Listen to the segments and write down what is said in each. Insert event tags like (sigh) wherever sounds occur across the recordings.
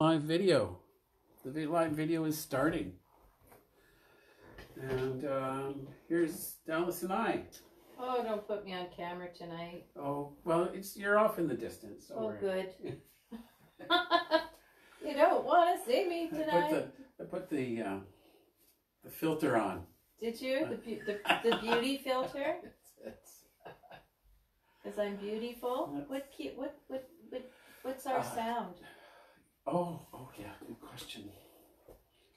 live video. The live video is starting. And um, here's Dallas and I. Oh, don't put me on camera tonight. Oh, well, it's you're off in the distance. Don't Oh, good. (laughs) (laughs) you don't want to see me I put tonight. the I put the uh, the filter on. Did you? The, the, the beauty (laughs) filter? Because I'm beautiful. What? What what what? What's our Uh, sound? Oh, oh yeah, good question.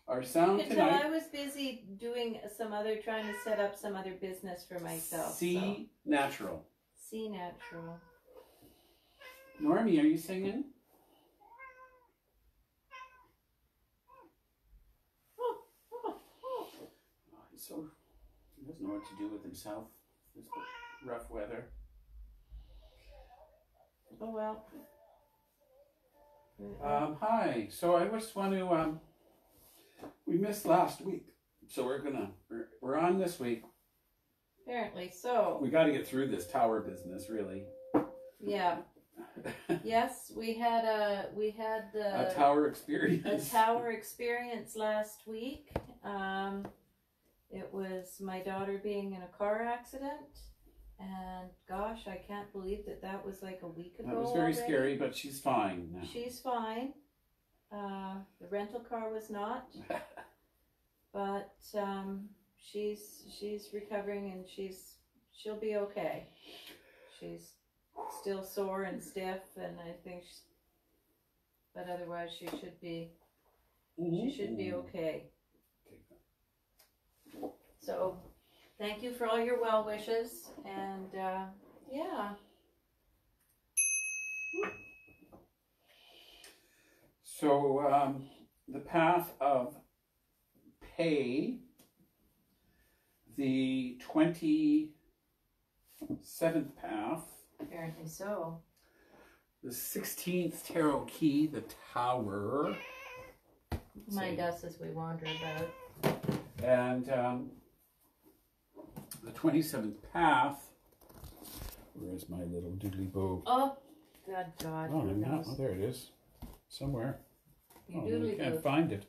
Our sound You can tell I was busy doing some other, trying to set up some other business for myself. C natural. So. C natural. Normie, are you singing? Oh, oh, oh. Oh, he's so he doesn't know what to do with himself. This rough weather. Oh well. Um, hi. So I just want to. Um, we missed last week, so we're gonna we're, we're on this week. Apparently so. We got to get through this tower business, really. Yeah. (laughs) Yes, we had a we had the a tower a experience. tower experience last week. Um, it was my daughter being in a car accident, and gosh, I can't believe that that was like a week ago. That was very already. scary, but she's fine now. She's fine. Uh, the rental car was not, (laughs) but um, she's she's recovering and she's she'll be okay. She's still sore and stiff, and I think, she's, but otherwise she should be she should be okay. So, thank you for all your well wishes, and uh, yeah, So um, the path of pay, the twenty seventh path, apparently so. the sixteenth tarot key, the tower, Mind us as we wander about. and um, the twenty seventh path. Where's my little doodly bow? Oh, God, God, Oh, who I'm not. Oh, there it is, somewhere. You oh, I doodly can't do. find it.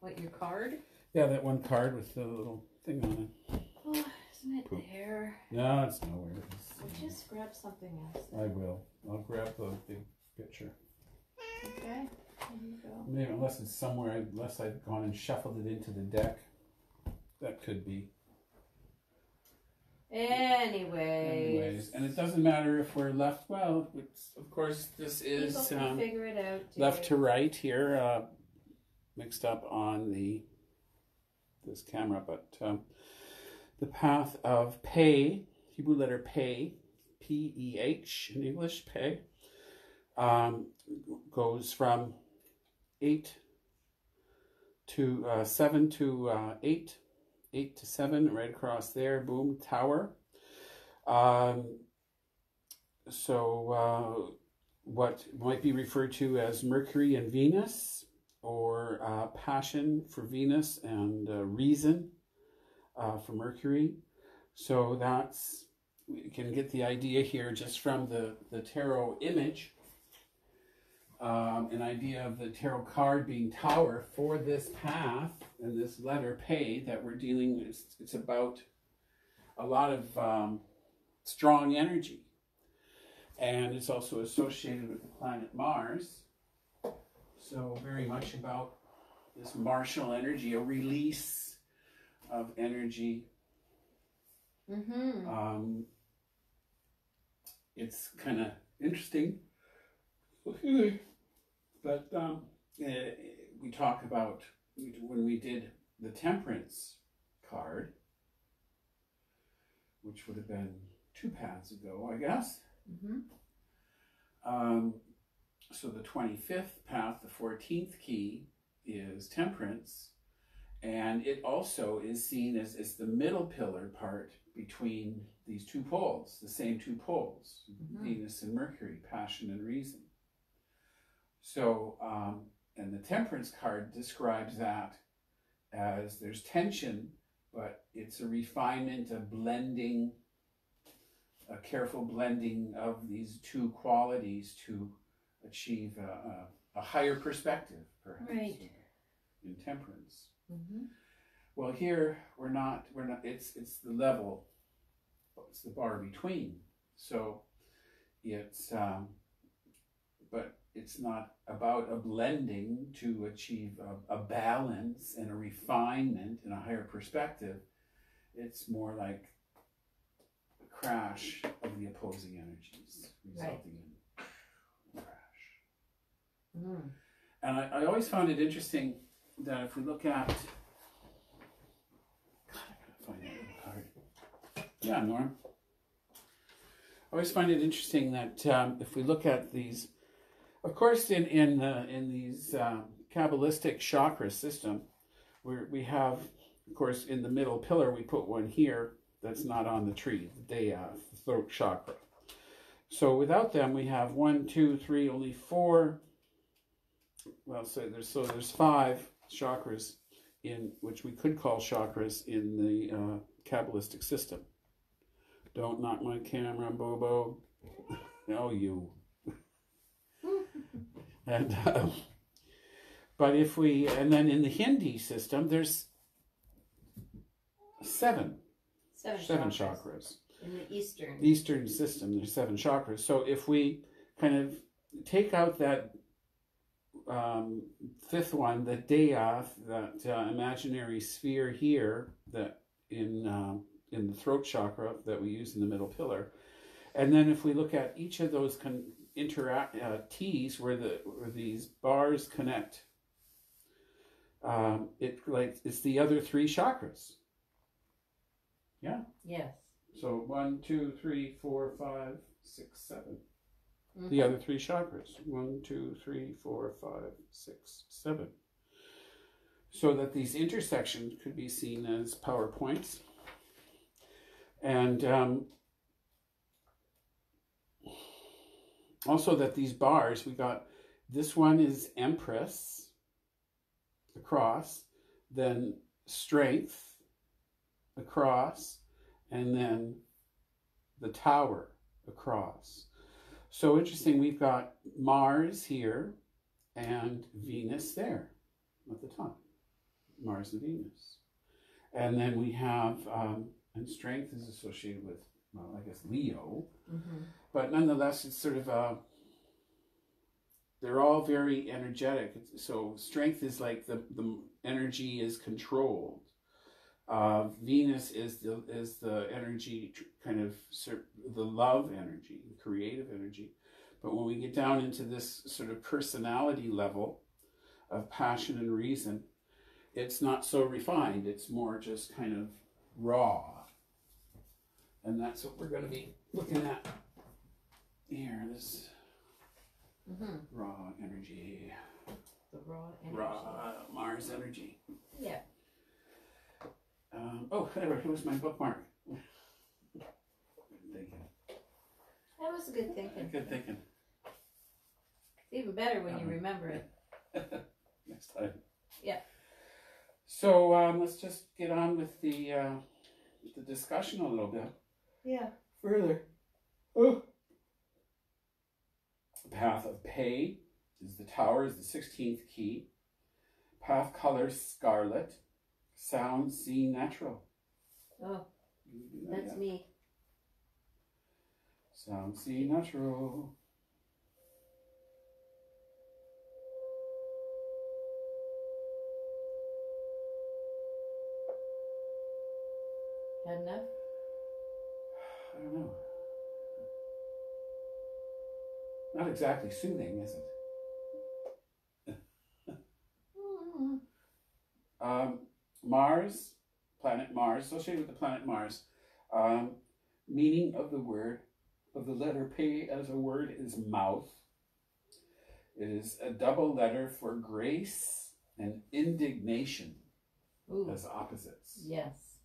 What, your card? Yeah, that one card with the little thing on it. Oh, isn't it Poop. there? No, it's nowhere. Well, just grab something else. I will. I'll grab the big picture. Okay, there you go. Maybe unless it's somewhere, unless I've gone and shuffled it into the deck. That could be. Anyways. Anyways, and it doesn't matter if we're left. Well, of course, this is um, figure it out. left to right here, uh, mixed up on the this camera, but um, the path of pay, Hebrew letter pay, P E H in English, pay, um, goes from eight to uh, seven to uh, eight, eight to seven, right across there. Boom, tower. Um, so. Uh, what might be referred to as Mercury and Venus, or uh, passion for Venus and uh, reason uh, for Mercury. So that's, we can get the idea here just from the, the tarot image, um, an idea of the tarot card being tower for this path and this letter pay that we're dealing with. It's, about a lot of um, strong energy and it's also associated with the planet Mars. So, very much about this martial energy, a release of energy. Mm-hmm. Um, it's kind of interesting. (laughs) But um, eh, we talk about when we did the temperance card, which would have been two paths ago, I guess. Mm-hmm. Um, so the 25th path, the 14th key, is temperance. And it also is seen as, as the middle pillar part between these two poles, the same two poles, Mhm. Venus and Mercury, passion and reason. So, um, and the temperance card describes that as there's tension, but it's a refinement, a blending a careful blending of these two qualities to achieve a, a, a higher perspective, perhaps. Right. In temperance. Mm-hmm. Well, here we're not. We're not. It's it's the level. It's the bar between. So, it's um, but it's not about a blending to achieve a, a balance and a refinement and a higher perspective. It's more like a crash of the opposing energies, resulting in crash. Mm. And I, I always found it interesting that if we look at, God, I gotta find that card. Yeah, Norm. I always find it interesting that um, if we look at these, of course, in in uh, in these um, kabbalistic chakra system, we we have, of course, in the middle pillar we put one here that's not on the tree, the the throat chakra. So without them, we have one, two, three, only four well so there's so there's five chakras in which we could call chakras in the uh, kabbalistic system don't knock my camera bobo (laughs) no you and um, but if we and then in the hindi system there's seven Seven, seven chakras. chakras In the eastern. Eastern system, there's seven chakras. So if we kind of take out that um, fifth one, the Da'ath, that uh, imaginary sphere here, that in uh, in the throat chakra that we use in the middle pillar, and then if we look at each of those con- interact uh, T's where the where these bars connect, um, it like it's the other three chakras. Yeah. Yes. So one, two, three, four, five, six, seven. Mhm. The other three chakras. One, two, three, four, five, six, seven. So that these intersections could be seen as power points. And um, also that these bars, we got this one is Empress, the cross, then strength, the cross, and then the tower across. So interesting, we've got Mars here and Venus there at the top. Mars and Venus. And then we have, um, and strength is associated with, well, I guess Leo, Mm-hmm. but nonetheless, it's sort of a, they're all very energetic. So strength is like the, the energy is controlled. Uh, Venus is the is the energy kind of the love energy, the creative energy. But when we get down into this sort of personality level of passion and reason, it's not so refined. It's more just kind of raw. And that's what we're going to be looking at here. This Mm-hmm. raw energy, The raw energy. raw Mars energy. Yeah. Um, oh, there was my bookmark. Good thinking. That was good thinking. Good thinking. It's even better when you Uh-huh. remember it. (laughs) Next time. Yeah. So um, let's just get on with the uh, the discussion a little bit Yeah. further. Oh. Path of pay is the tower is the sixteenth key. Path color scarlet. Sound C natural. Oh, You can do that, that's yeah. me. Sound C natural. Enough? I don't know. Not exactly soothing, is it? (laughs) Um, Mars, planet Mars, associated with the planet Mars. Um, meaning of the word, of the letter P as a word is mouth. It is a double letter for grace and indignation Ooh. as opposites. Yes.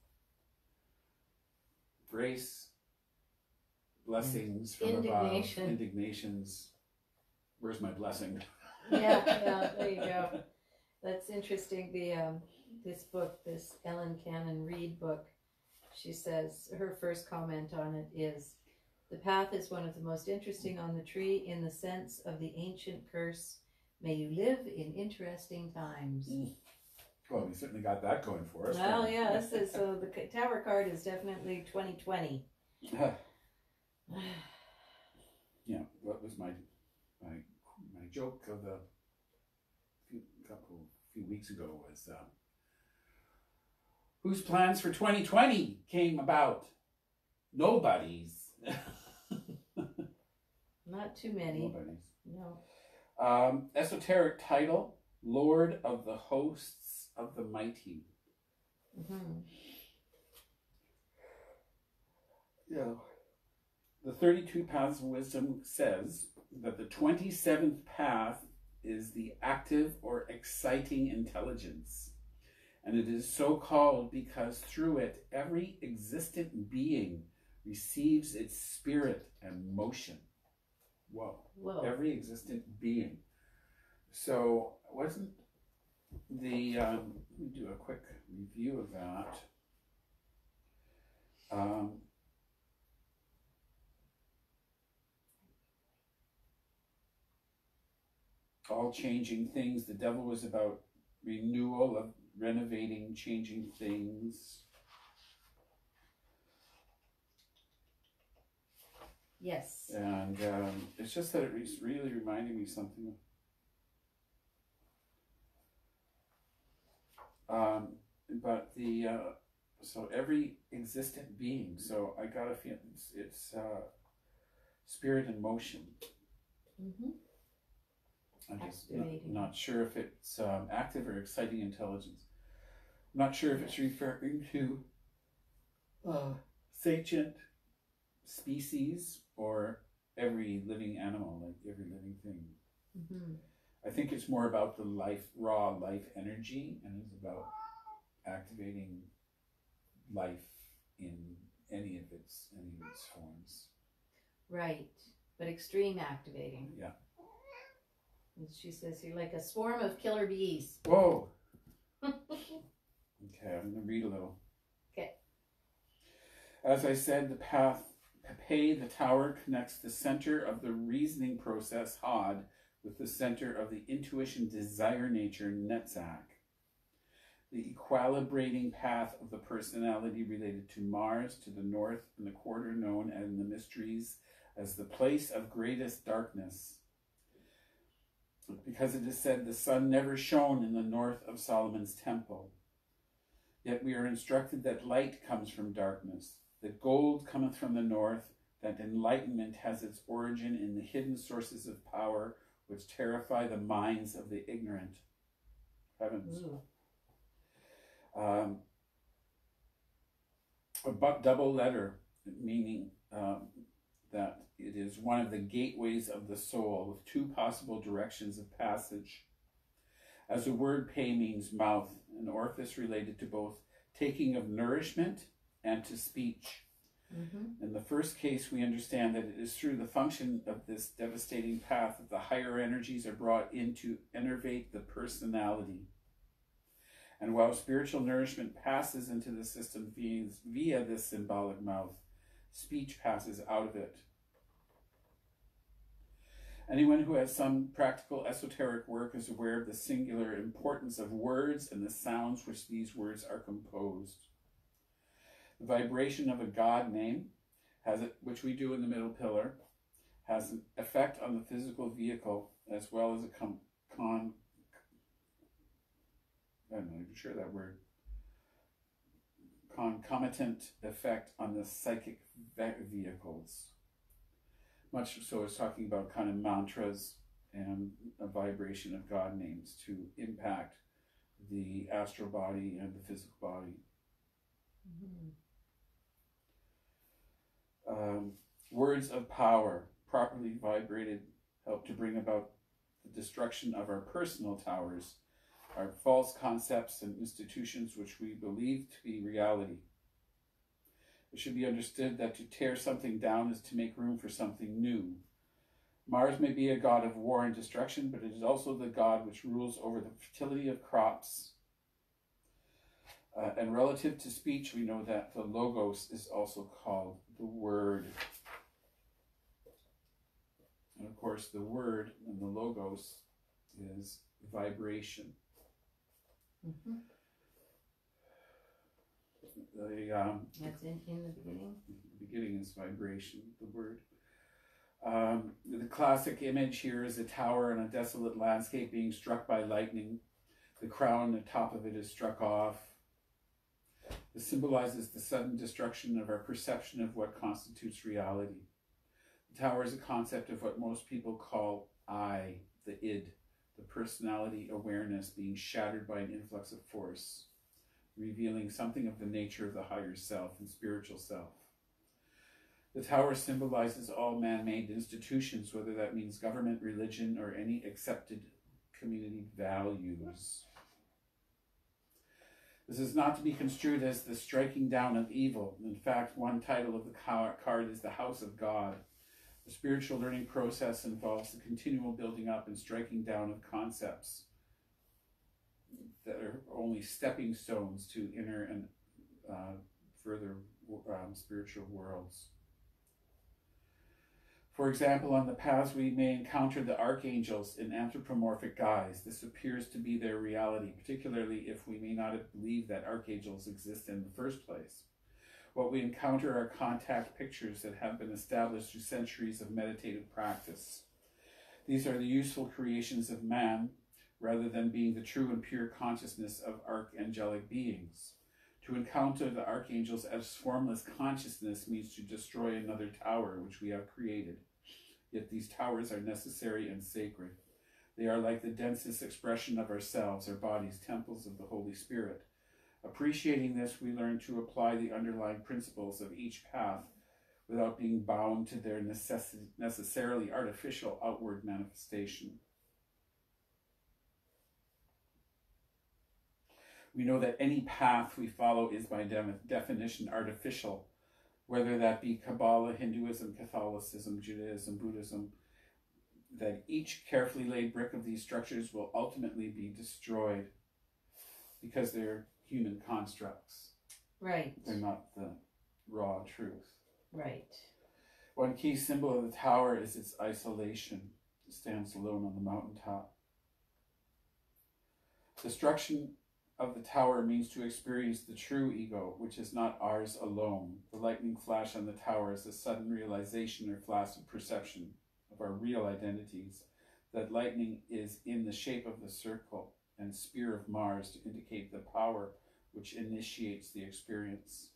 Grace, blessings from Indignation. above, indignations. Where's my blessing? Yeah, yeah, there you go. (laughs) That's interesting. The um, this book, this Ellen Cannon Reed book, she says her first comment on it is, "The path is one of the most interesting on the tree in the sense of the ancient curse May you live in interesting times. Well, we certainly got that going for us. Well, yeah, this is, (laughs) so the tower card is definitely 2020. (laughs) (sighs) yeah. What was my my my joke of the few couple few weeks ago was uh, whose plans for 2020 came about? Nobody's. (laughs) Not too many. Nobody's. No. Um, esoteric title: Lord of the Hosts of the Mighty. hmm Yeah. The 32 Paths of Wisdom says that the 27th path is the active or exciting intelligence. And it is so called because through it, every existent being receives its spirit and motion. Whoa. Whoa. Every existent being. So, wasn't the, um, let me do a quick review of that. Um, all changing things. The devil was about renewal of renovating, changing things. yes. And um, it's just that it re- really reminded me something. Um, but the uh, so every existent being. So I got a feeling it's, it's uh, spirit in motion. hmm I'm just not, not sure if it's um, active or exciting intelligence. I'm not sure if it's referring to uh, sentient species or every living animal, like every living thing. hmm I think it's more about the life, raw life energy, and it's about activating life in any of its any of its forms. Right. But extreme activating. Yeah. She says you're like a swarm of killer bees. Whoa. (laughs) Okay, I'm going to read a little. Okay. As I said, the path Pepe, the tower, connects the center of the reasoning process, Hod, with the center of the intuition desire nature, Netzach. The equilibrating path of the personality related to Mars to the north and the quarter known in the mysteries as the place of greatest darkness. Because it is said the sun never shone in the north of Solomon's temple. Yet we are instructed that light comes from darkness, that gold cometh from the north, that enlightenment has its origin in the hidden sources of power which terrify the minds of the ignorant. Heavens. Ooh. Um, a double letter, meaning um, that it is one of the gateways of the soul with two possible directions of passage. As the word pay means mouth, an orifice related to both taking of nourishment and to speech. hmm In the first case, we understand that it is through the function of this devastating path that the higher energies are brought in to enervate the personality. And while spiritual nourishment passes into the system via, via this symbolic mouth, speech passes out of it. Anyone who has some practical esoteric work is aware of the singular importance of words and the sounds which these words are composed. The vibration of a God name has it, which we do in the middle pillar, has an effect on the physical vehicle as well as a com, con. I'm not even sure that word. Concomitant effect on the psychic ve- vehicles. Much so, it's talking about kind of mantras and a vibration of God names to impact the astral body and the physical body. hmm um, words of power, properly vibrated, help to bring about the destruction of our personal towers, our false concepts and institutions which we believe to be reality. It should be understood that to tear something down is to make room for something new. Mars may be a god of war and destruction, but it is also the god which rules over the fertility of crops. Uh, and relative to speech, we know that the logos is also called the word. And of course, the word and the logos is vibration. Hmm The um, That's in, in the beginning. the beginning is vibration, the word. Um, the classic image here is a tower on a desolate landscape being struck by lightning. The crown, the top of it is struck off. This symbolizes the sudden destruction of our perception of what constitutes reality. The tower is a concept of what most people call I, the id, the personality awareness being shattered by an influx of force, revealing something of the nature of the higher self and spiritual self. The tower symbolizes all man made institutions, whether that means government, religion, or any accepted community values. This is not to be construed as the striking down of evil. In fact, one title of the card is the House of God. The spiritual learning process involves the continual building up and striking down of concepts that are only stepping stones to inner and uh, further um, spiritual worlds. For example, on the paths we may encounter the archangels in anthropomorphic guise. This appears to be their reality, particularly if we may not believe that archangels exist in the first place. What we encounter are contact pictures that have been established through centuries of meditative practice. These are the useful creations of man, rather than being the true and pure consciousness of archangelic beings. To encounter the archangels as formless consciousness means to destroy another tower which we have created. Yet these towers are necessary and sacred. They are like the densest expression of ourselves, our bodies, temples of the Holy Spirit. Appreciating this, we learn to apply the underlying principles of each path without being bound to their necess- necessarily artificial outward manifestation. We know that any path we follow is by de- definition artificial, whether that be Kabbalah, Hinduism, Catholicism, Judaism, Buddhism, that each carefully laid brick of these structures will ultimately be destroyed because they're human constructs. Right. They're not the raw truth. Right. One key symbol of the tower is its isolation. It stands alone on the mountaintop. Destruction of the tower means to experience the true ego, which is not ours alone. The lightning flash on the tower is a sudden realization or flash of perception of our real identities. That lightning is in the shape of the circle and spear of Mars to indicate the power which initiates the experience.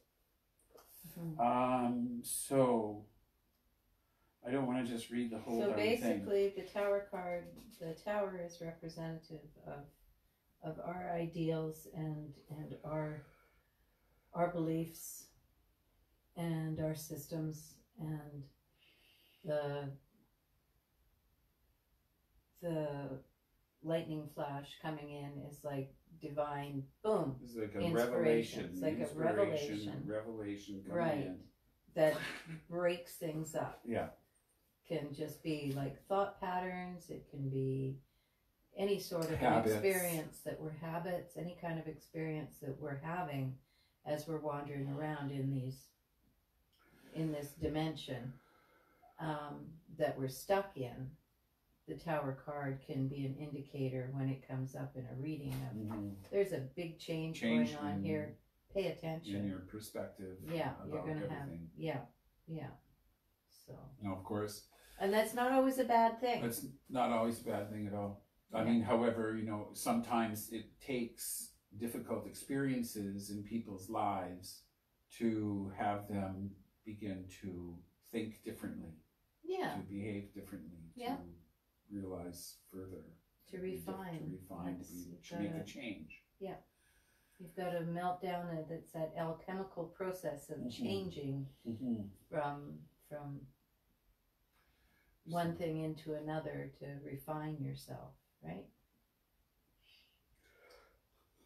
Mhm. Um, so I don't want to just read the whole So darn thing. basically, the tower card, the tower is representative of of our ideals and and our our beliefs and our systems and the the lightning flash coming in is like divine boom It's like a revelation. It's like a revelation. Revelation coming Right. in. that (laughs) breaks things up Yeah. can just be like thought patterns it can be any sort of experience that we're habits any kind of experience that we're having as we're wandering around in these in this dimension um, that we're stuck in the tower card can be an indicator when it comes up in a reading of Mhm. there's a big change, Change going on in- here pay In attention your perspective. yeah you're gonna have yeah yeah so Now, of course, and that's not always a bad thing it's not always a bad thing at all. I Yeah. mean, however, you know, sometimes it takes difficult experiences in people's lives to have them begin to think differently, yeah to behave differently, Yeah. to realize further, to refine to refine, to, be, you've to make a gotta- change. You've got to melt down a, that's that alchemical process of Mhm. changing Mm-hmm. from from one thing into another to refine yourself, right?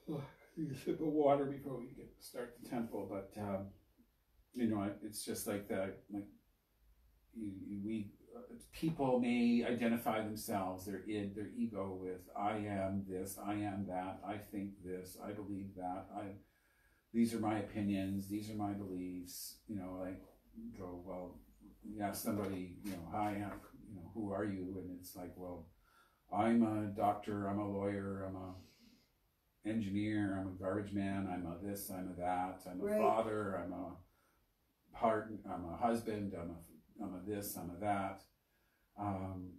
(sighs) You sip of water before we get start the temple, but um, you know, it- it's just like that. Like you, you, we people may identify themselves, their id, their ego, with I am this, I am that, I think this, I believe that, I. These are my opinions. These are my beliefs. You know, like go well. You ask somebody, you know, hi, I'm, you know, who are you? And it's like, well, I'm a doctor, I'm a lawyer, I'm a engineer, I'm a garbage man, I'm a this, I'm a that, I'm a Right. father, I'm a part, I'm a husband, I'm a, I'm a this, I'm a that. Um,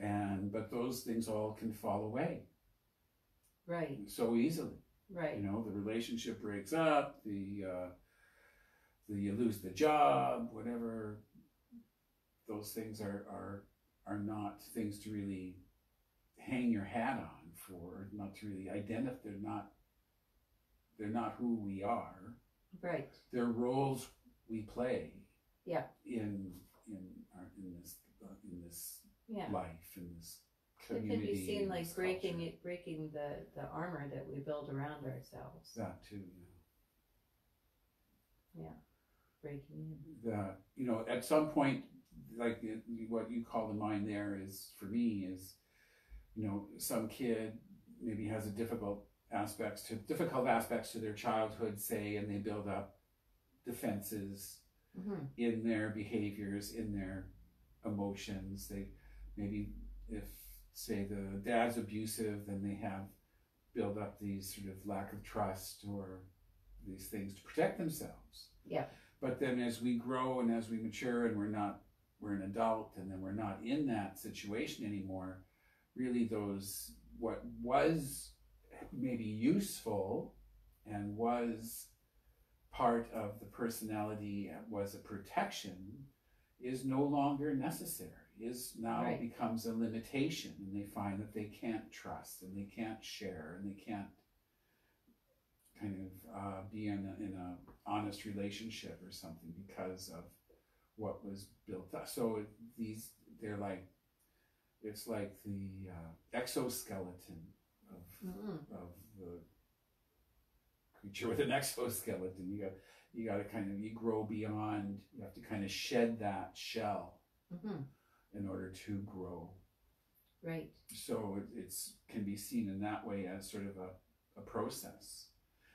and but those things all can fall away Right. so easily. Right. You know, the relationship breaks up, the uh, the you lose the job, whatever. Those things are are are not things to really hang your hat on for, not to really identify. They're not. They're not who we are. Right. They're roles we play. Yeah. In in our in this in this Yeah. life in this It can be seen like breaking culture. it, breaking the the armor that we build around ourselves. That too. Yeah. Breaking in. that you know at some point like what you call the mind there is for me is you know some kid maybe has a difficult aspects to difficult aspects to their childhood say and they build up defenses hmm in their behaviors in their emotions they maybe if say the dad's abusive then they have build up these sort of lack of trust or these things to protect themselves Yeah. but then as we grow and as we mature and we're not we're an adult and then we're not in that situation anymore really those what was maybe useful and was part of the personality was a protection is no longer necessary is now Right. becomes a limitation and they find that they can't trust and they can't share and they can't kind of uh, be in a, in a honest relationship or something because of what was built up so it, these they're like it's like the uh, exoskeleton of mm of the creature with an (laughs) exoskeleton. You got you got to kind of you grow beyond. You have to kind of shed that shell hmm in order to grow. Right. So it, it's can be seen in that way as sort of a, a process.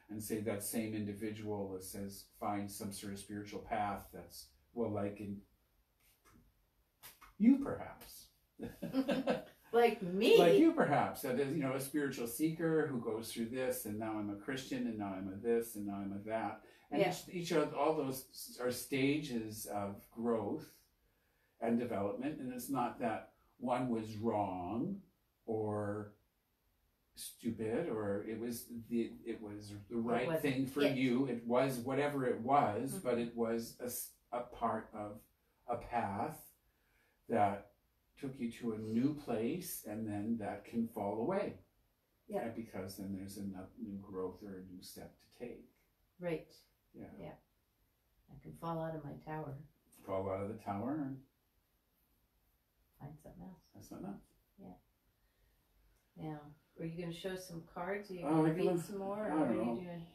And say that same individual that says finds some sort of spiritual path that's well like in you perhaps. (laughs) Like me. like you perhaps that is you know a spiritual seeker who goes through this and now i'm a christian and now i'm a this and now i'm a that and Yeah. each, each of all those are stages of growth and development and it's not that one was wrong or stupid or it was the it was the right thing for it. you it was whatever it was Mhm. but it was a, a part of a path that took you to a new place and then that can fall away Yeah. And because then there's a new growth or a new step to take right. yeah I can fall out of my tower. fall out of the tower Find something else. that's not enough Yeah. Are you going to show some cards? Are you Oh, going to can read look- some more? I Or what don't are know. you doing?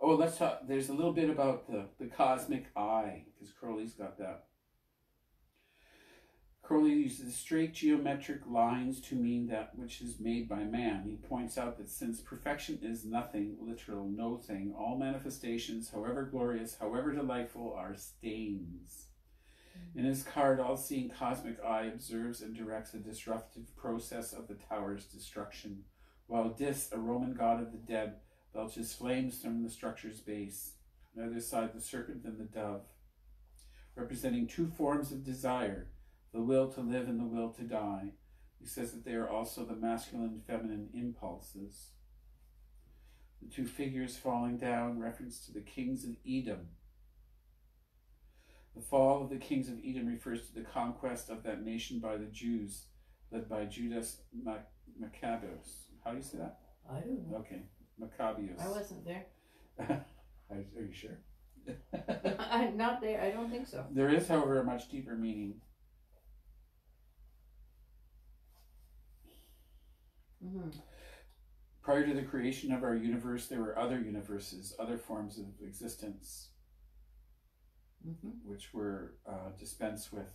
oh let's talk there's a little bit about the the cosmic eye because crowley's got that Crowley uses straight geometric lines to mean that which is made by man. He points out that since perfection is nothing, literal, no thing, all manifestations, however glorious, however delightful, are stains. In his card, All Seeing Cosmic Eye observes and directs a disruptive process of the tower's destruction, while Dis, a Roman god of the dead, belches flames from the structure's base. On either side, the serpent and the dove, representing two forms of desire the will to live and the will to die. He says that they are also the masculine and feminine impulses. The two figures falling down reference to the kings of Edom. The fall of the kings of Edom refers to the conquest of that nation by the Jews, led by Judas Mac- Maccabeus. How do you say that? I don't know. Okay, Maccabeus. I wasn't there. (laughs) are, you sure? (laughs) I'm not there. I don't think so. There is, however, a much deeper meaning. hmm Prior to the creation of our universe, there were other universes, other forms of existence, hmm which were uh, dispensed with.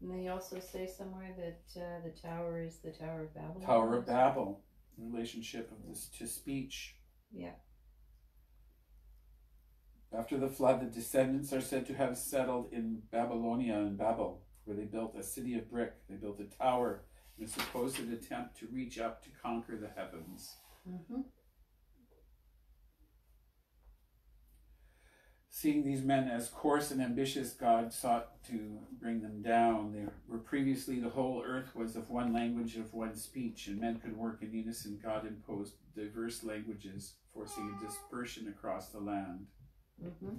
And they also say somewhere that uh, the tower is the Tower of Babel. Tower of Babel, in relationship of this to speech. Yeah. After the flood, the descendants are said to have settled in Babylonia and Babel, where they built a city of brick. They built a tower in a supposed attempt to reach up to conquer the heavens. Mm-hmm. Seeing these men as coarse and ambitious, God sought to bring them down. They were previously the whole earth was of one language, of one speech, and men could work in unison. God imposed diverse languages, forcing a dispersion across the land. Mm-hmm.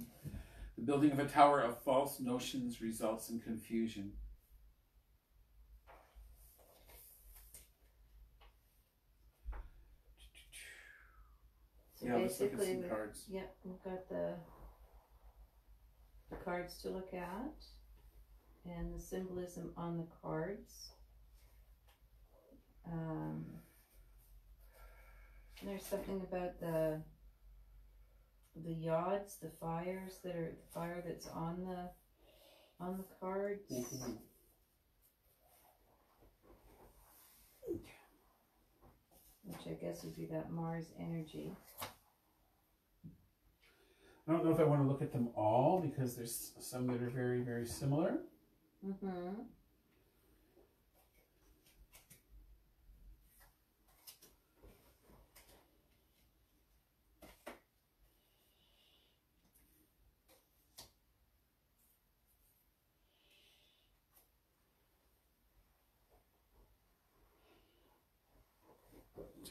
The building of a tower of false notions results in confusion. So yeah, let's look at basically, we- cards. Yep, we've got the the cards to look at and the symbolism on the cards. Um, there's something about the the yods, the fires that are the fire that's on the on the cards. Mhm. Which I guess would be that Mars energy. I don't know if I want to look at them all because there's some that are very, very similar. Mm-hmm.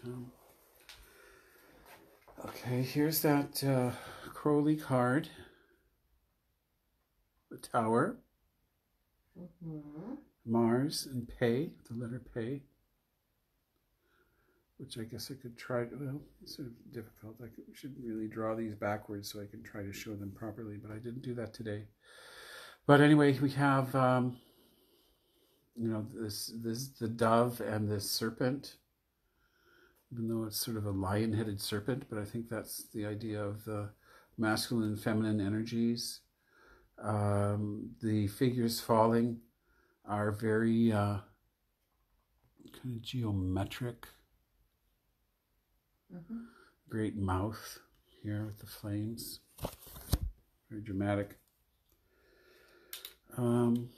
Um, okay, here's that uh, Crowley card. The tower, Mm-hmm. Mars, and Pei, the letter Pei. Which I guess I could try to, well, it's sort of difficult. I could, should really draw these backwards so I can try to show them properly, but I didn't do that today. But anyway, we have, um, you know, this, this, the dove and this serpent even though it's sort of a lion headed serpent, but I think that's the idea of the masculine and feminine energies. Um, the figures falling are very uh, kind of geometric. Mm-hmm. Great mouth here with the flames. Very dramatic. Um,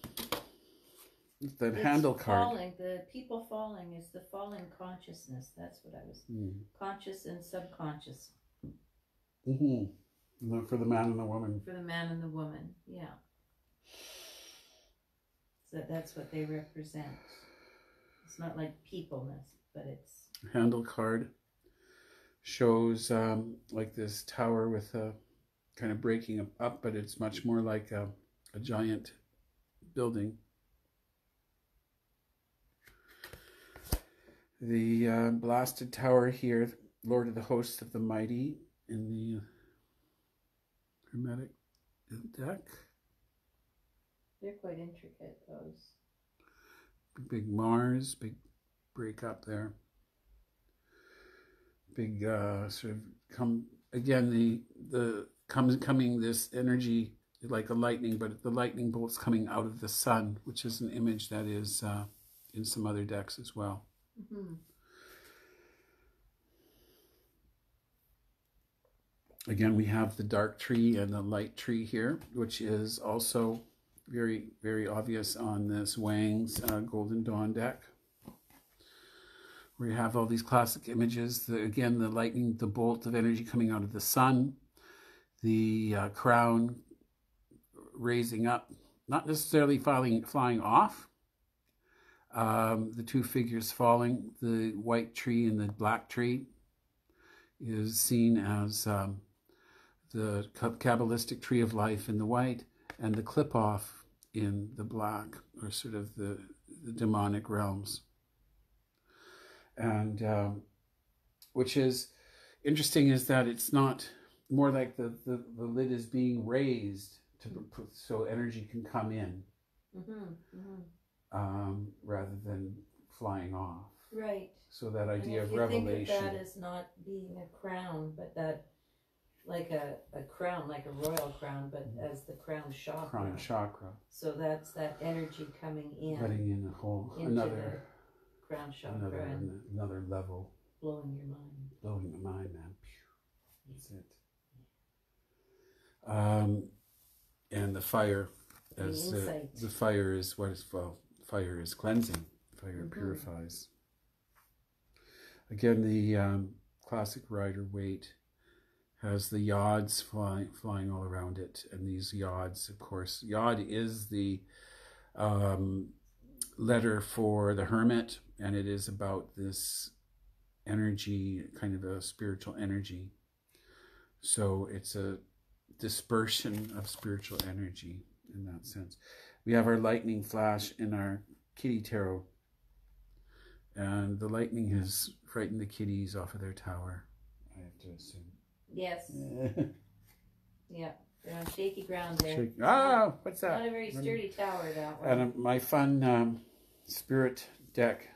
that It's handle card. Falling, the people falling is the falling consciousness. That's what I was Mm. conscious and subconscious Mm-hmm. For the man and the woman. for the man and the woman. Yeah. So that's what they represent. It's not like peopleness, but it's handle card shows um, like this tower with a kind of breaking up, but it's much more like a, a giant building. The uh, blasted tower here, Lord of the Hosts of the Mighty, in the Hermetic deck. they're quite intricate. Those. big Mars, big break up there. Big uh, sort of come again the the comes coming this energy like a lightning, but the lightning bolts coming out of the sun, which is an image that is uh, in some other decks as well. Mm-hmm. Again, we have the dark tree and the light tree here, which is also very, very obvious on this Wang's uh, Golden Dawn deck. We have all these classic images. The, again, the lightning, the bolt of energy coming out of the sun, the uh, crown raising up, not necessarily flying, flying off. Um, the two figures falling, the white tree and the black tree, is seen as um, the Kabbalistic tree of life in the white and the Qliphoth in the black, or sort of the, the demonic realms. And um, which is interesting is that it's not more like the, the, the lid is being raised to so energy can come in Mm-hmm. Mm-hmm. um, rather than flying off. Right. So that idea if of you revelation. think of that as not being a crown, but that like a, a crown, like a royal crown, but as the crown chakra. crown chakra, So that's that energy coming in letting in a whole another crown chakra another and another level, blowing your mind. blowing the mind, man. That's it. Um, and the fire, The as uh, insight. the fire is what is well, fire is cleansing. fire Mhm. purifies. Again, the um, classic Rider-Waite has the yods flying flying all around it, and these yods, of course, yod is the um, letter for the hermit, and it is about this energy, kind of a spiritual energy. So it's a dispersion of spiritual energy in that sense. We have our lightning flash in our kitty tarot, and the lightning has frightened the kitties off of their tower. I have to assume. Yes. (laughs) Yeah. They're on shaky ground there. Shake- ah, what's that? Not a very sturdy tower, that one. And um, my fun um, spirit deck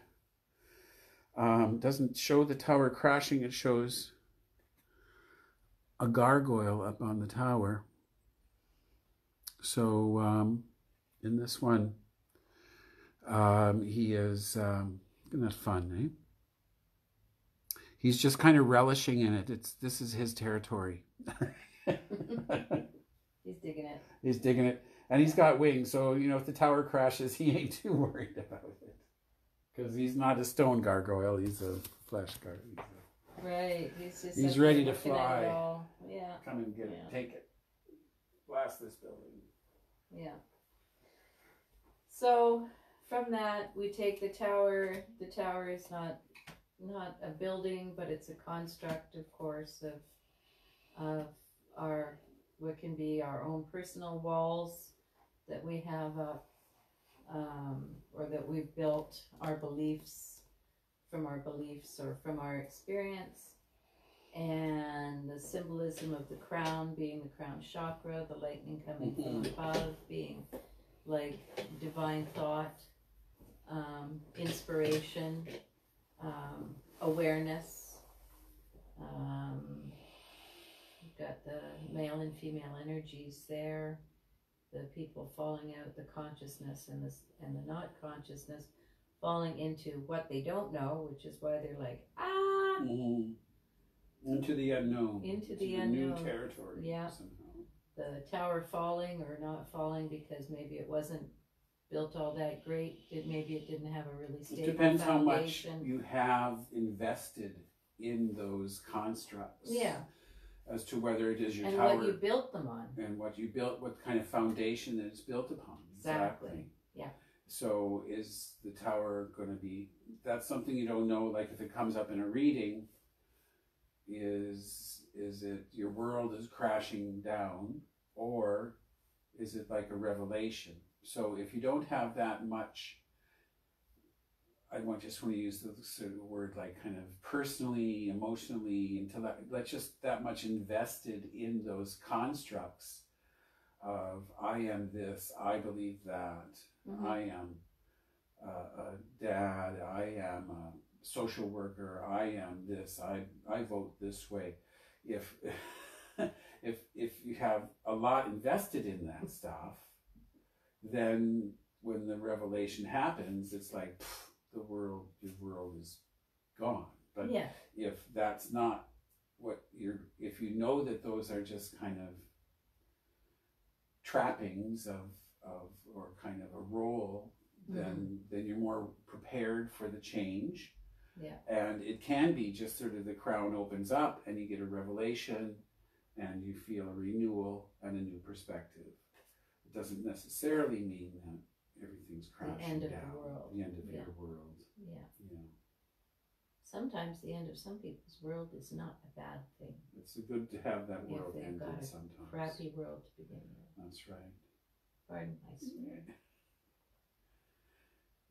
um, doesn't show the tower crashing. It shows a gargoyle up on the tower. So um, in this one, um, he is um, isn't that fun, eh? He's just kind of relishing in it. It's this is his territory. (laughs) He's digging it. He's digging it, and he's got wings. So you know, if the tower crashes, (laughs) he ain't too worried about it because he's not a stone gargoyle. He's a flesh gargoyle. Right. He's just. He's ready to looking at it fly. Yeah. Come and get it. Take it. Blast this building. Yeah. So from that, we take the tower. The tower is not not a building, but it's a construct, of course, of of our what can be our own personal walls that we have up, um, or that we've built our beliefs from our beliefs or from our experience. And the symbolism of the crown being the crown chakra, the lightning coming from above being like divine thought, um, inspiration, um, awareness. Um, we've got the male and female energies there, the people falling out, the consciousness and the and the not consciousness falling into what they don't know, which is why they're like ah. Mm-hmm. Into the unknown. Into the new unknown. territory. Yeah. Somehow. the tower falling or not falling because maybe it wasn't built all that great. It maybe it didn't have a really stable It depends how much foundation. you have invested in those constructs. yeah, As to whether it is your and tower what you built them on. and what you built, what kind of foundation that it's built upon. Exactly. Yeah. So is the tower going to be? That's something you don't know. Like if it comes up in a reading, is is it your world is crashing down, or is it like a revelation? So if you don't have that much, I want just want to use the sort of word like kind of personally, emotionally, intellect, like just that much invested in those constructs of I am this, I believe that, Mhm. I am a, a dad, I am a social worker, I am this, I I vote this way. If (laughs) if if you have a lot invested in that stuff, then when the revelation happens, it's like pff, the world, your world is gone. But yeah, if that's not what you're if you know that those are just kind of trappings of of or kind of a role mm-hmm. then then you're more prepared for the change Yeah. and it can be just sort of the crown opens up and you get a revelation and you feel a renewal and a new perspective it doesn't necessarily mean that everything's crashing end of the down world. the end of Yeah. your world yeah. yeah Sometimes the end of some people's world is not a bad thing. it's a good to have that world they've ended got a sometimes Crappy world to begin with. that's right Pardon my swear. (laughs)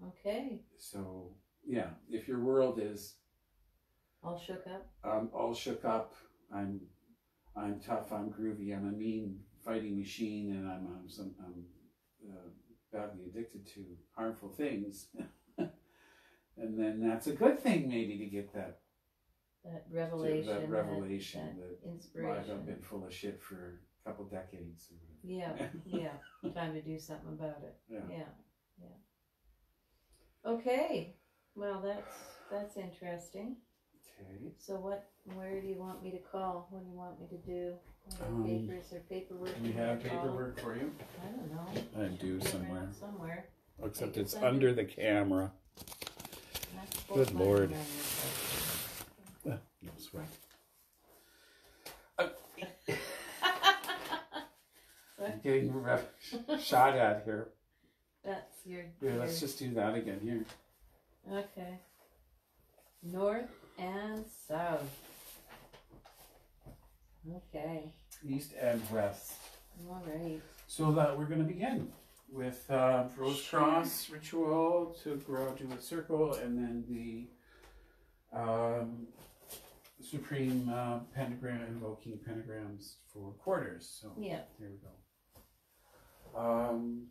Okay, So yeah, if your world is all shook up. um, all shook up, I'm I'm tough, I'm groovy, I'm a mean fighting machine, and I'm I'm, some, I'm uh, badly addicted to harmful things. (laughs) and then that's a good thing, maybe, to get that That revelation. that revelation that, that that I've been full of shit for a couple decades. Or Yeah, (laughs) yeah. Time to do something about it. yeah. Yeah, yeah. Okay. Well, that's that's interesting. Okay. So what? Where do you want me to call? What do you want me to do? What are Um, papers or paperwork? We you have wanna call? paperwork for you. I don't know. I do It's somewhere. around Somewhere. Except it's your under the camera. Good Lord. No sweat. I'm getting rough shot at here. That's your. Here, your- let's just do that again here. Okay. North and south. Okay. East and west. All right. So that we're going to begin with uh, Rose Sure. Cross ritual to grow to a circle, and then the um, Supreme uh, Pentagram invoking pentagrams for quarters. So Yeah. here we go. Um,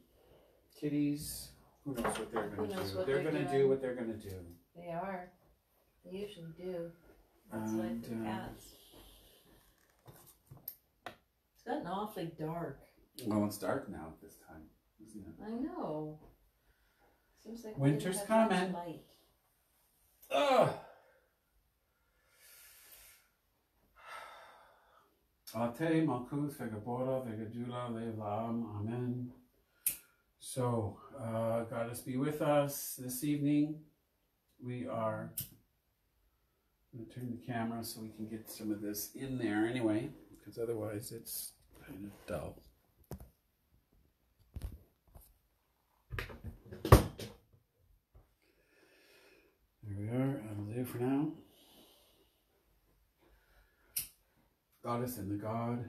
kitties, who knows what they're going to do? what They're they're going to do what they're going to do. They are. They usually do. That's And, life with cats. It's gotten awfully dark. Well, it's dark now at this time, isn't it? I know. Seems like we Winter's didn't have much coming. Light. Ugh. Ate, Malkuth, Vegabora, Vegadula, Lelam, Amen. So, uh, Goddess be with us this evening. We are going to turn the camera so we can get some of this in there anyway, because otherwise it's There we are. That'll do for now. Goddess and the God.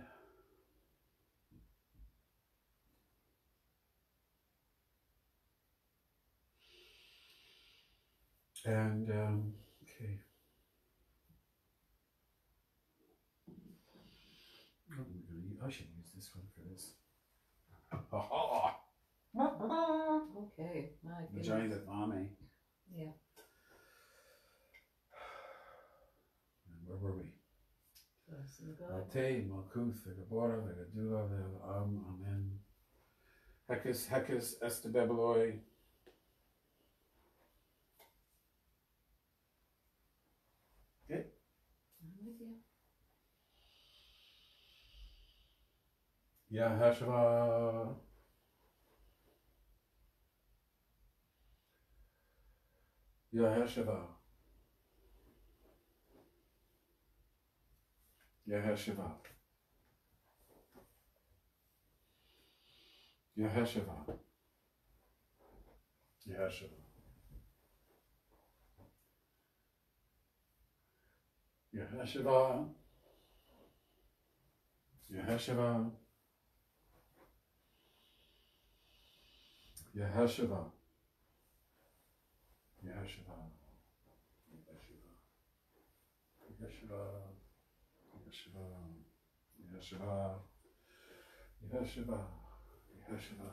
And, um, okay. Oh, we're gonna u- I should use this one for this. (laughs) Okay. My goodness. Vagina Vame. Yeah. And Where were we? Bless the God. Ate, Malkuth, Vegabora, Vegadula, Velam, Amen. Hekas, Hekas, Estebebeloi. I'm with you. Yahashua. Yahashua. Yahashua. Yahashua. Yahashua. Yahashua. Yahashua. Yahashua. Yahashua. Yahashua. Yahashua. Yahashua. Yahashua. Yahashua.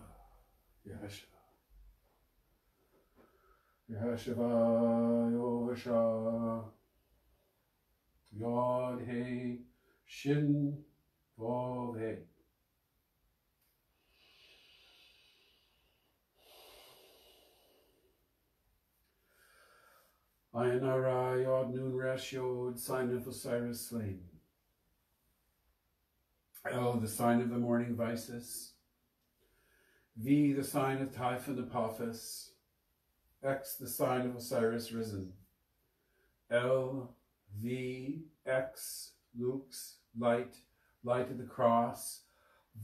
Yahashua. Yahashua. Yahusha. Yod He Shin Vov He. Ayanara Yod Nun Resh Yod, sign of Osiris slain. El, oh, the sign of the morning Vices. V, the sign of Typhon Apophis. X, the sign of Osiris risen. L, V, X, Lux, light, light of the cross.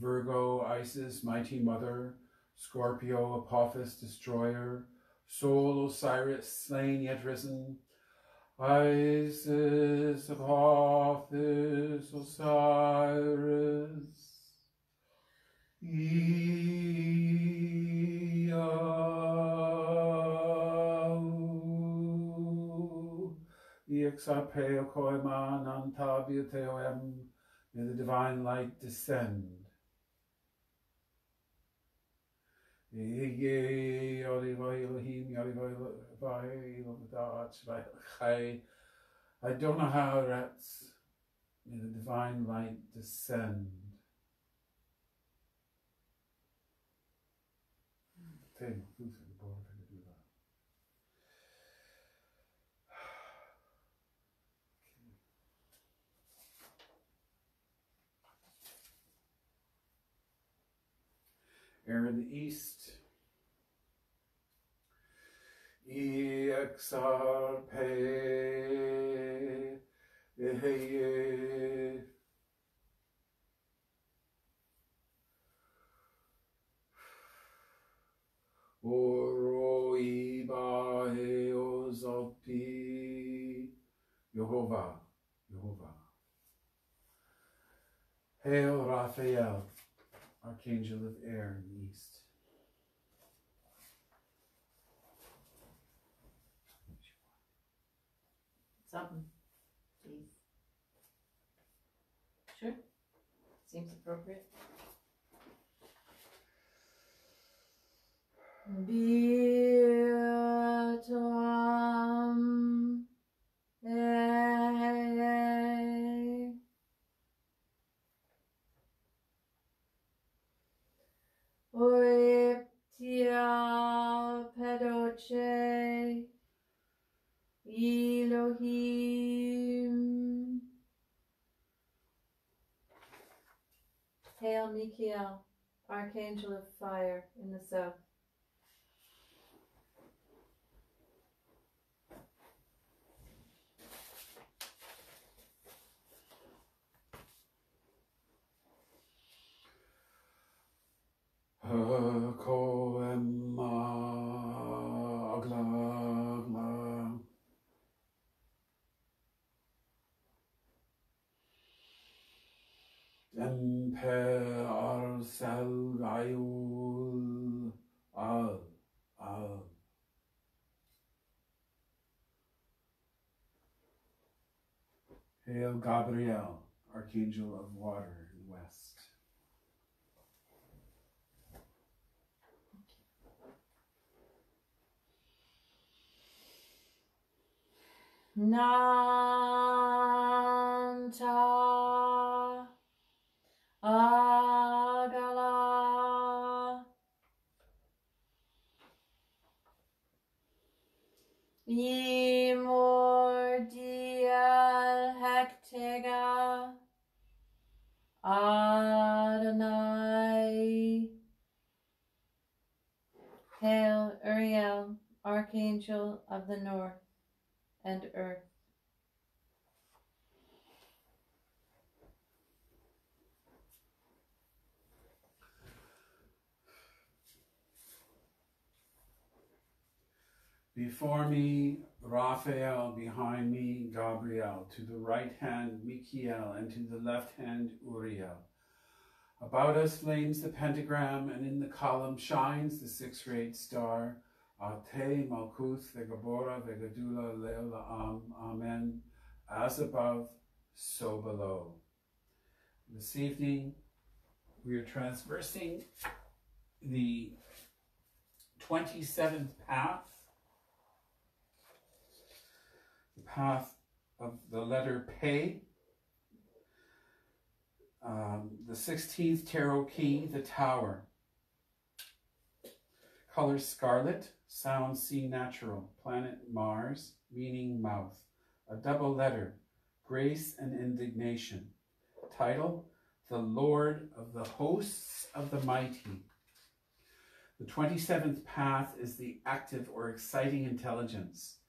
Virgo, Isis, mighty mother. Scorpio, Apophis, destroyer. Sol, Osiris, slain yet risen. Isis, of Apophis, Osiris. Iau. May the divine light descend. I don't know how that's may the divine light descend. In? Air in the east. exarpe eye. Oro Hail Raphael, Archangel of Air and East. Something, please. Sure. Seems appropriate. Beatum Ei. Oeptia pedoce Elohim. Hail Michael, Archangel of Fire in the south. Ko Al. Hail Gabriel, Archangel of Water in the West. Nanta Agala Imordia Hectega Adonai Hail Uriel, Archangel of the North and Earth. Before me, Raphael, behind me, Gabriel, to the right hand, Michael, and to the left hand, Uriel. About us flames the pentagram, and in the column shines the six-rayed star, Ate Malkuth Vegabora Vegadula Leola Am, Amen, as above, so below. This evening, we are transversing the 27th path the path of the letter Pe. Um, the 16th tarot key, the tower. Color scarlet, sound C natural, planet Mars, meaning mouth. A double letter, grace and indignation. Title, The Lord of the Hosts of the Mighty. The 27th path is the active or exciting intelligence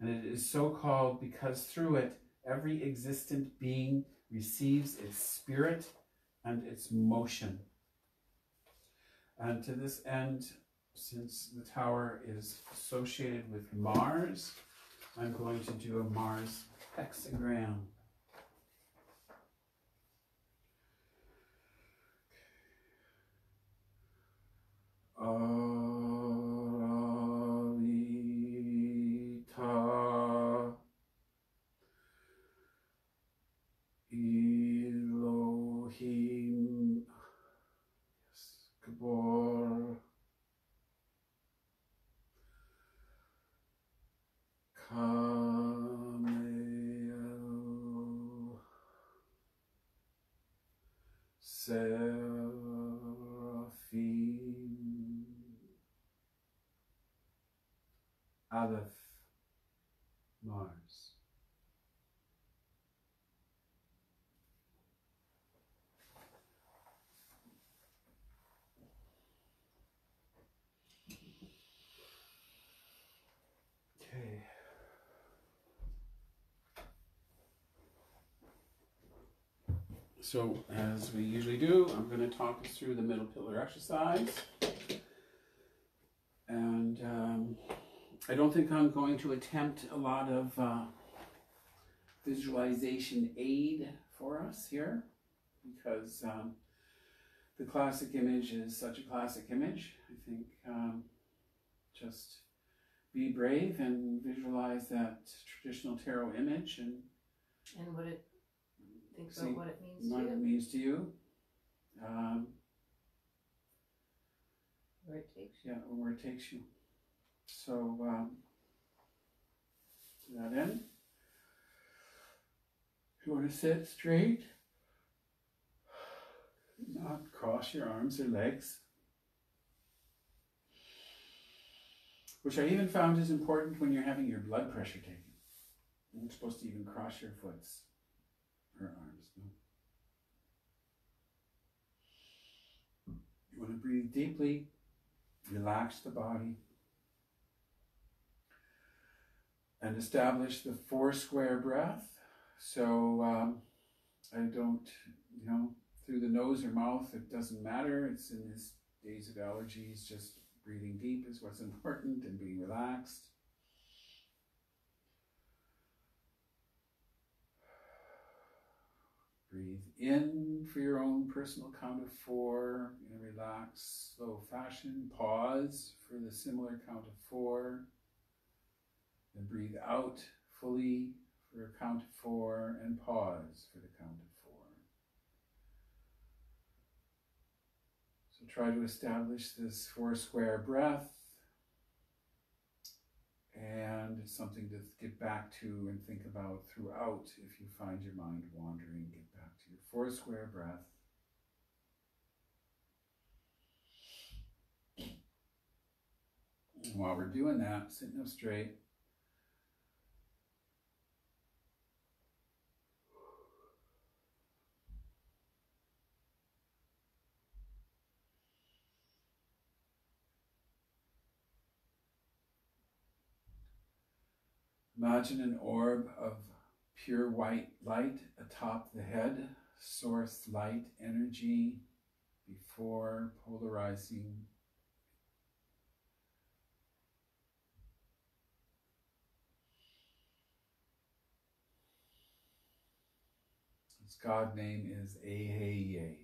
and it is so called because through it every existent being receives its spirit and its motion. And to this end, since the tower is associated with Mars, I'm going to do a Mars hexagram. Ararita uh, Elohim yes, Gibor Kamael Seraphim Aleph Mars. Okay. So, as we usually do, I'm going to talk us through the middle pillar exercise. And um, I don't think I'm going to attempt a lot of uh, visualization aid for us here because um, the classic image is such a classic image. I think um, just be brave and visualize that traditional tarot image and And what it, think See, what it means what to it you, means to you. Um, where it takes you. yeah, where it takes you. So, um, to that end, you want to sit straight, not cross your arms or legs, which I even found is important when you're having your blood pressure taken. You're not supposed to even cross your foots or arms. You want to breathe deeply, relax the body, and establish the four square breath. So um, I don't, you know, through the nose or mouth, it doesn't matter. It's in these days of allergies, just breathing deep is what's (laughs) important and being relaxed. Breathe in for your own personal count of four in a relaxed, slow fashion. Pause for the similar count of four. Then breathe out fully for a count of four and pause for the count of four. So try to establish this four square breath and it's something to get back to and think about throughout if you find your mind wandering four square breath and while we're doing that sitting up straight. Imagine an orb of pure white light atop the head, source light energy before polarizing. Its God name is Eheieh.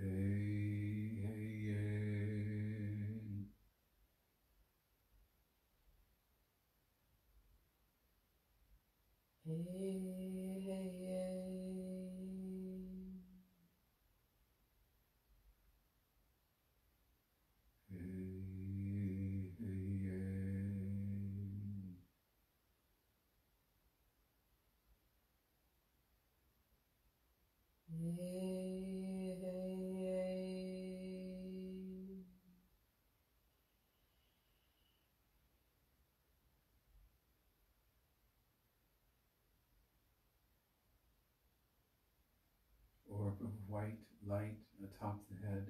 Eheieh. White light atop the head.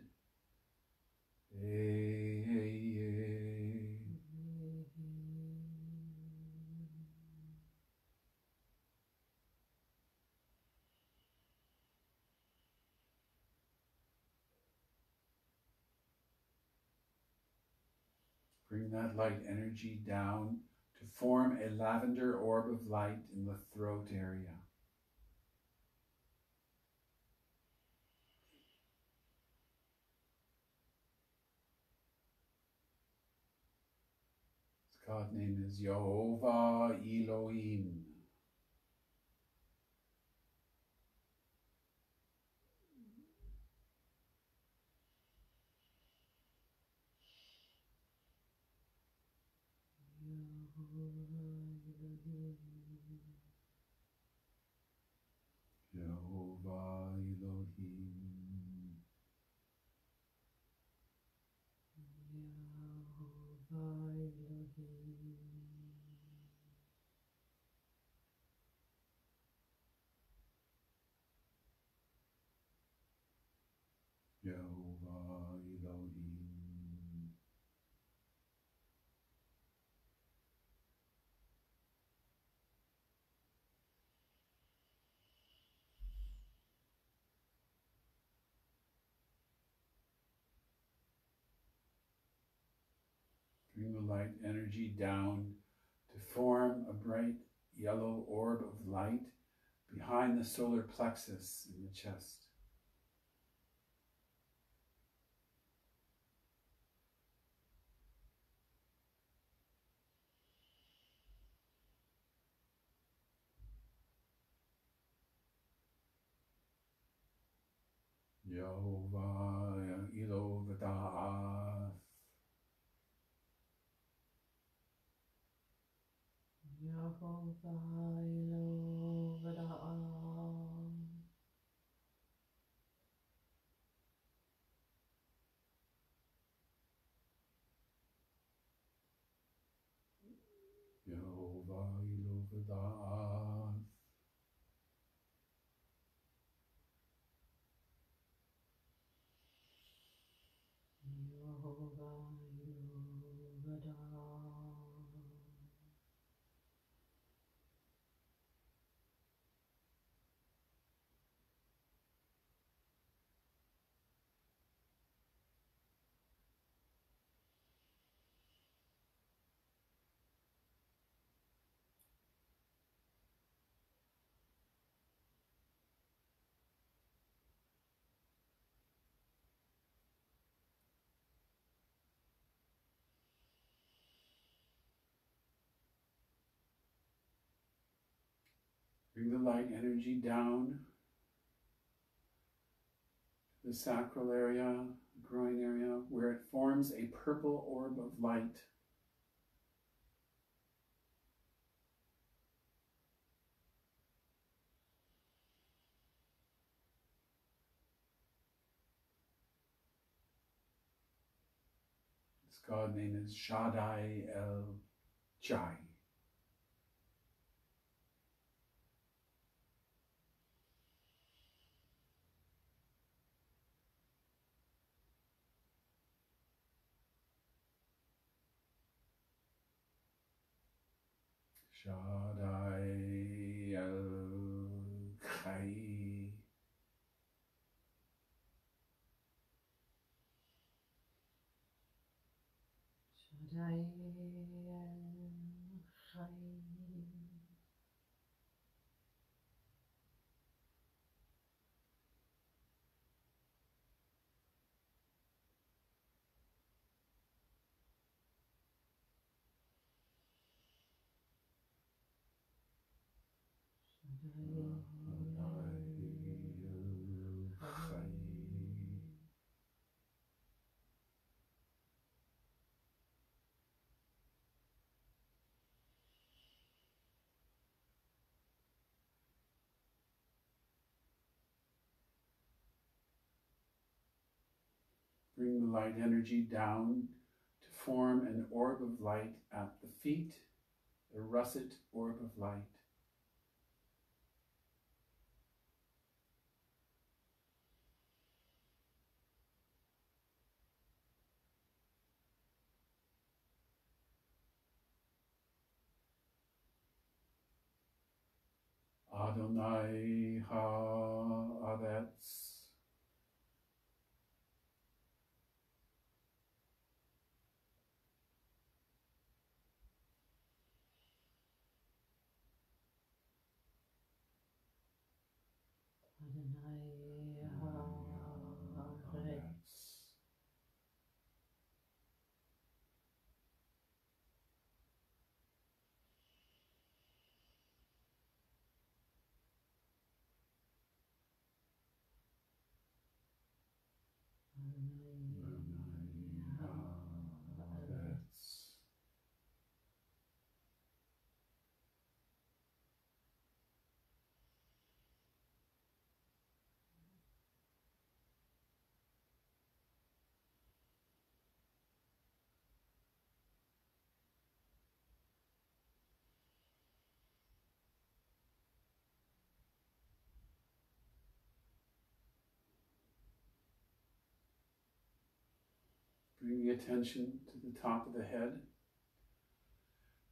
Bring that light energy down to form a lavender orb of light in the throat area. God name is Jehovah Elohim. Jehovah Elohim. Jehovah Elohim. Bring the light energy down to form a bright yellow orb of light behind the solar plexus in the chest. Yehovah Yehovah Elohim. Yehovah Ilovadath. Bring the light energy down the sacral area, groin area, where it forms a purple orb of light. Its god name is Shaddai El Chai. Shaddai El Chai. Shaddai El-Chai. Shaddai Shaddai El Chai. Bring the light energy down to form an orb of light at the feet, the russet orb of light. Adonai Haaretz. Bring the attention to the top of the head.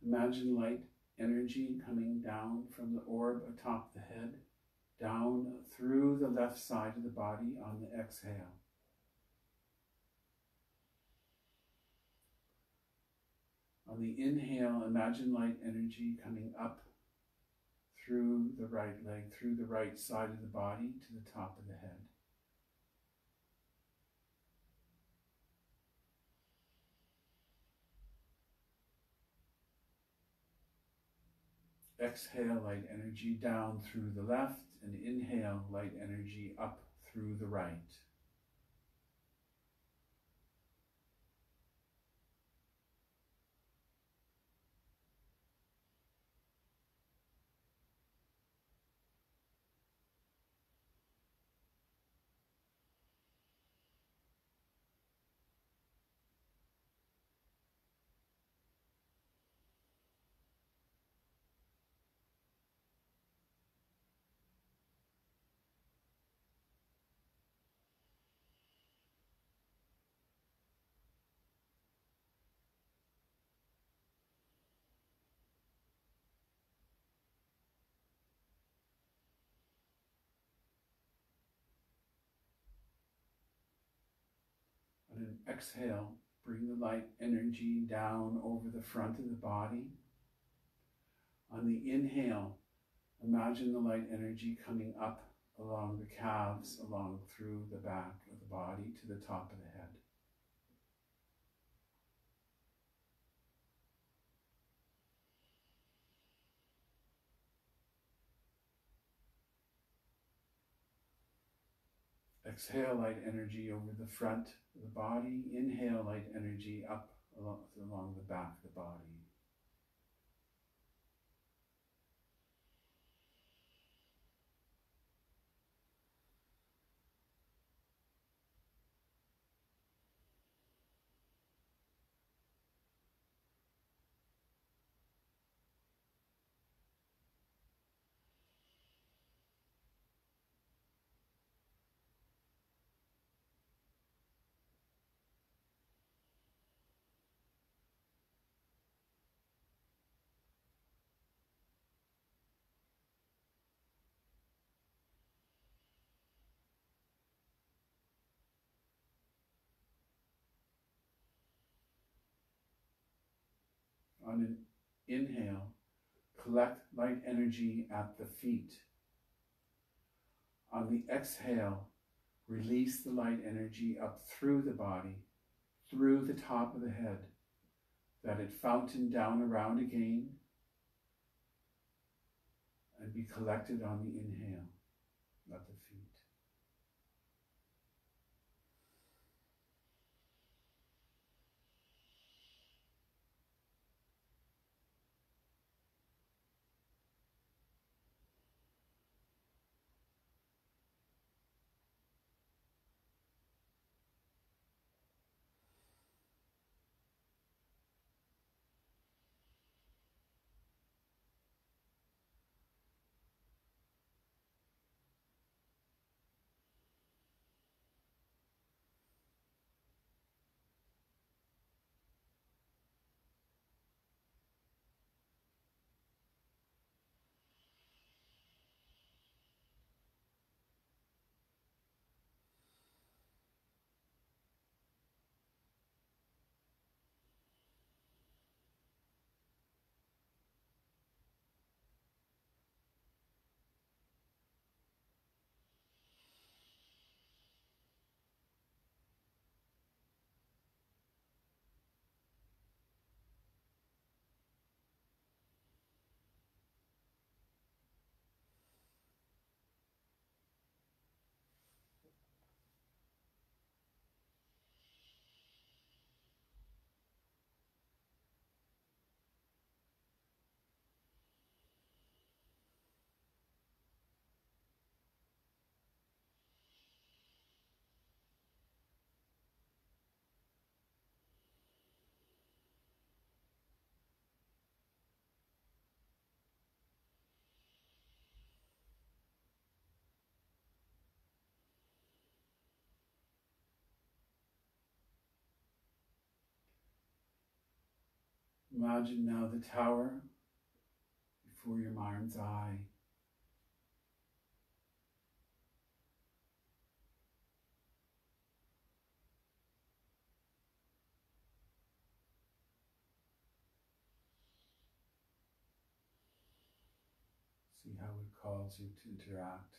Imagine light energy coming down from the orb atop the head, down through the left side of the body on the exhale. On the inhale, imagine light energy coming up through the right leg, through the right side of the body to the top of the head. Exhale light energy down through the left and inhale light energy up through the right. Exhale, bring the light energy down over the front of the body. On the inhale, imagine the light energy coming up along the calves, along through the back of the body to the top of the head. Exhale light energy over the front of the body. Inhale light energy up along, along the back of the body. On an inhale, collect light energy at the feet. On the exhale, release the light energy up through the body, through the top of the head, that it fountain down around again and be collected on the inhale. At the Imagine now the tower before your mind's eye. See how it calls you to interact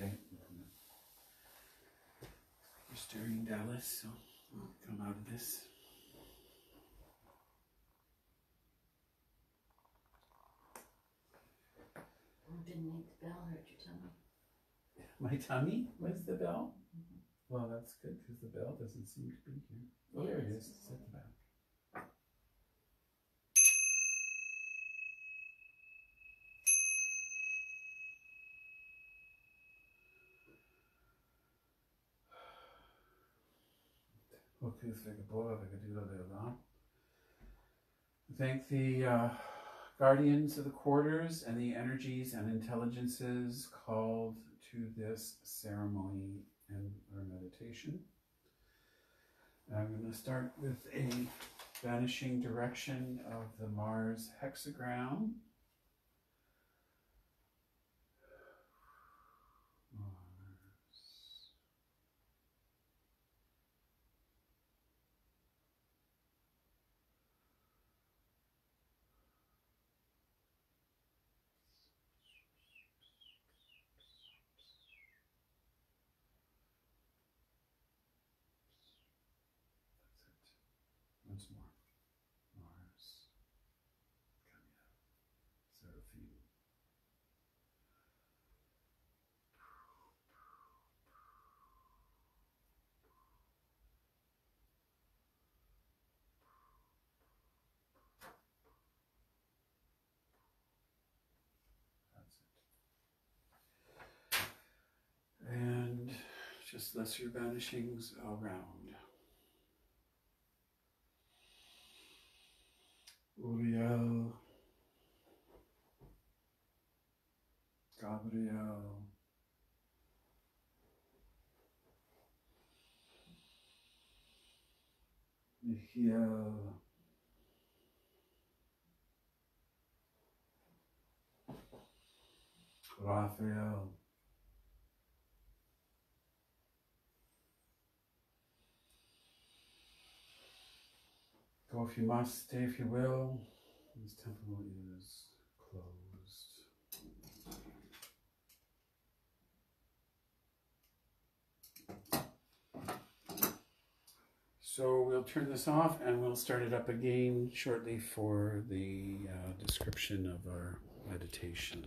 Okay. You're stirring Dallas, so I'll come out of this. Didn't make the bell hurt your tummy. (laughs) My tummy? Where's the bell? Well, that's good because the bell doesn't seem to be here. Oh, there it is. It's at the back. Okay, så jag på vad jag do det då. Thank the uh, guardians of the quarters and the energies and intelligences called to this ceremony and our meditation. I'm going to start with a vanishing direction of the Mars hexagram. Mars. That's it. Once more. Mars. Kamael. Seraphim. That's it. And just lesser vanishings around. Uriel, Gabriel, Michael, Raphael, If you must, stay if you will. This temple is closed. So we'll turn this off and we'll start it up again shortly for the uh, description of our meditation.